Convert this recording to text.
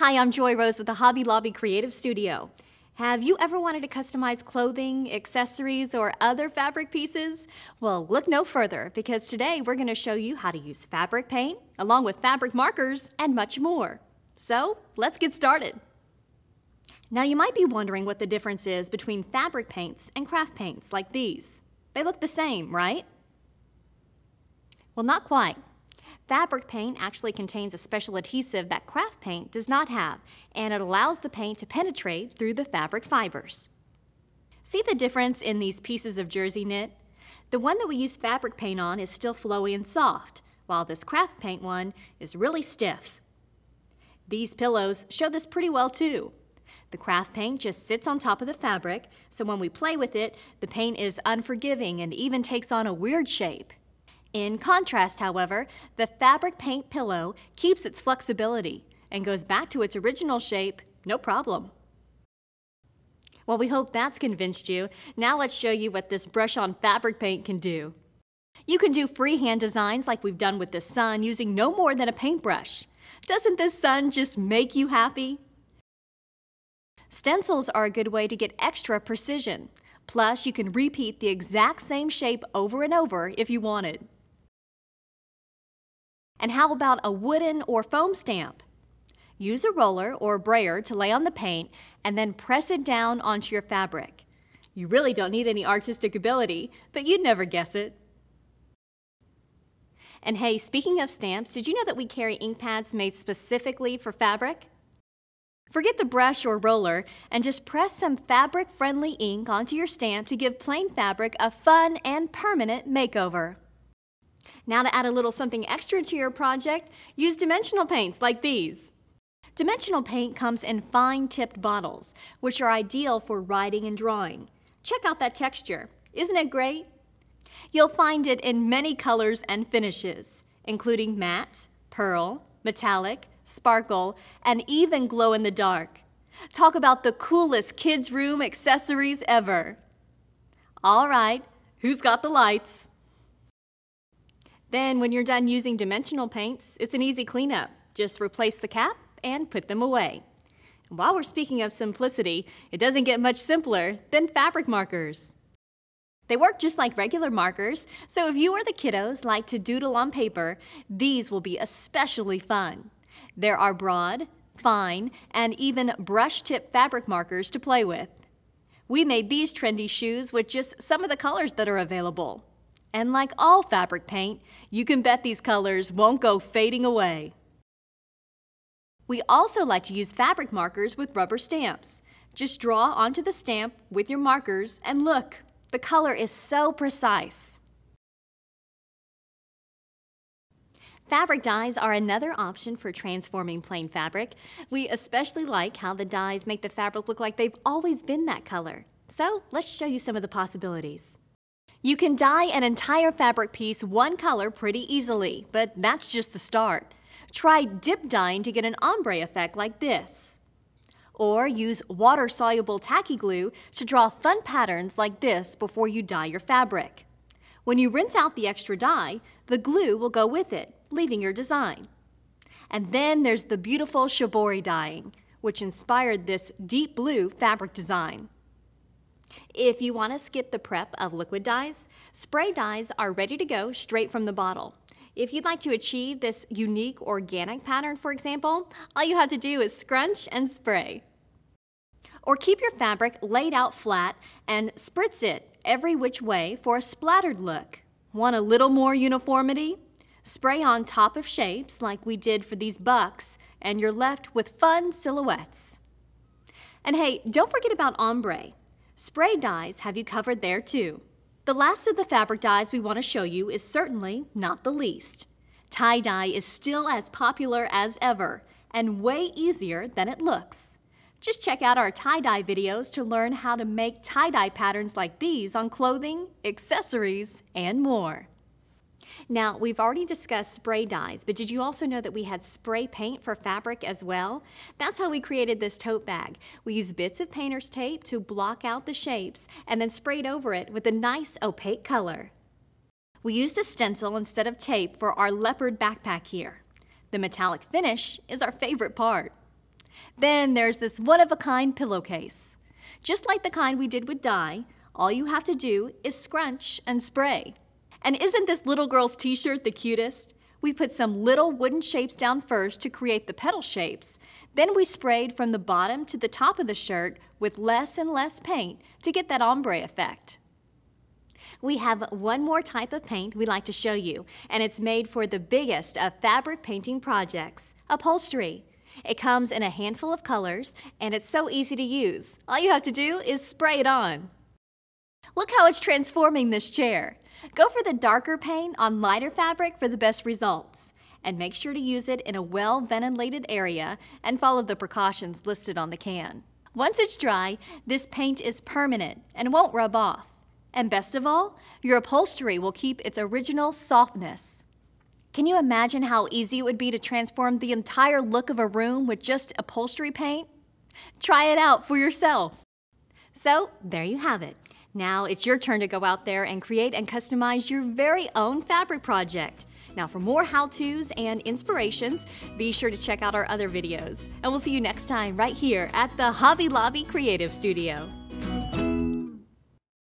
Hi, I'm Joy Rose with the Hobby Lobby Creative Studio. Have you ever wanted to customize clothing, accessories, or other fabric pieces? Well, look no further because today we're going to show you how to use fabric paint, along with fabric markers, and much more. So, let's get started. Now, you might be wondering what the difference is between fabric paints and craft paints like these. They look the same, right? Well, not quite. Fabric paint actually contains a special adhesive that craft paint does not have, and it allows the paint to penetrate through the fabric fibers. See the difference in these pieces of jersey knit? The one that we use fabric paint on is still flowy and soft, while this craft paint one is really stiff. These pillows show this pretty well too. The craft paint just sits on top of the fabric, so when we play with it, the paint is unforgiving and even takes on a weird shape. In contrast, however, the fabric paint pillow keeps its flexibility and goes back to its original shape, no problem. Well, we hope that's convinced you. Now let's show you what this brush-on fabric paint can do. You can do freehand designs like we've done with the sun using no more than a paintbrush. Doesn't this sun just make you happy? Stencils are a good way to get extra precision. Plus, you can repeat the exact same shape over and over if you wanted. And how about a wooden or foam stamp? Use a roller or brayer to lay on the paint and then press it down onto your fabric. You really don't need any artistic ability, but you'd never guess it. And hey, speaking of stamps, did you know that we carry ink pads made specifically for fabric? Forget the brush or roller and just press some fabric-friendly ink onto your stamp to give plain fabric a fun and permanent makeover. Now to add a little something extra to your project, use dimensional paints like these. Dimensional paint comes in fine tipped bottles, which are ideal for writing and drawing. Check out that texture. Isn't it great? You'll find it in many colors and finishes, including matte, pearl, metallic, sparkle, and even glow in the dark. Talk about the coolest kids' room accessories ever. All right, who's got the lights? Then when you're done using dimensional paints, it's an easy cleanup. Just replace the cap and put them away. while we're speaking of simplicity, it doesn't get much simpler than fabric markers. They work just like regular markers, so if you or the kiddos like to doodle on paper, these will be especially fun. There are broad, fine, and even brush tip fabric markers to play with. We made these trendy shoes with just some of the colors that are available. And like all fabric paint, you can bet these colors won't go fading away. We also like to use fabric markers with rubber stamps. Just draw onto the stamp with your markers and look, the color is so precise. Fabric dyes are another option for transforming plain fabric. We especially like how the dyes make the fabric look like they've always been that color. So let's show you some of the possibilities. You can dye an entire fabric piece one color pretty easily, but that's just the start. Try dip dyeing to get an ombre effect like this. Or use water-soluble tacky glue to draw fun patterns like this before you dye your fabric. When you rinse out the extra dye, the glue will go with it, leaving your design. And then there's the beautiful shibori dyeing, which inspired this deep blue fabric design. If you want to skip the prep of liquid dyes, spray dyes are ready to go straight from the bottle. If you'd like to achieve this unique organic pattern, for example, all you have to do is scrunch and spray. Or keep your fabric laid out flat and spritz it every which way for a splattered look. Want a little more uniformity? Spray on top of shapes like we did for these bucks, and you're left with fun silhouettes. And hey, don't forget about ombre. Spray dyes have you covered there too. The last of the fabric dyes we want to show you is certainly not the least. Tie-dye is still as popular as ever and way easier than it looks. Just check out our tie-dye videos to learn how to make tie-dye patterns like these on clothing, accessories, and more. Now, we've already discussed spray dyes, but did you also know that we had spray paint for fabric as well? That's how we created this tote bag. We used bits of painter's tape to block out the shapes and then sprayed over it with a nice opaque color. We used a stencil instead of tape for our leopard backpack here. The metallic finish is our favorite part. Then there's this one-of-a-kind pillowcase. Just like the kind we did with dye, all you have to do is scrunch and spray. And isn't this little girl's t-shirt the cutest? We put some little wooden shapes down first to create the petal shapes. Then we sprayed from the bottom to the top of the shirt with less and less paint to get that ombre effect. We have one more type of paint we'd like to show you, and it's made for the biggest of fabric painting projects, upholstery. It comes in a handful of colors, and it's so easy to use. All you have to do is spray it on. Look how it's transforming this chair. Go for the darker paint on lighter fabric for the best results. And make sure to use it in a well-ventilated area and follow the precautions listed on the can. Once it's dry, this paint is permanent and won't rub off. And best of all, your upholstery will keep its original softness. Can you imagine how easy it would be to transform the entire look of a room with just upholstery paint? Try it out for yourself. So, there you have it. Now it's your turn to go out there and create and customize your very own fabric project. Now for more how-tos and inspirations, be sure to check out our other videos. And we'll see you next time right here at the Hobby Lobby Creative Studio.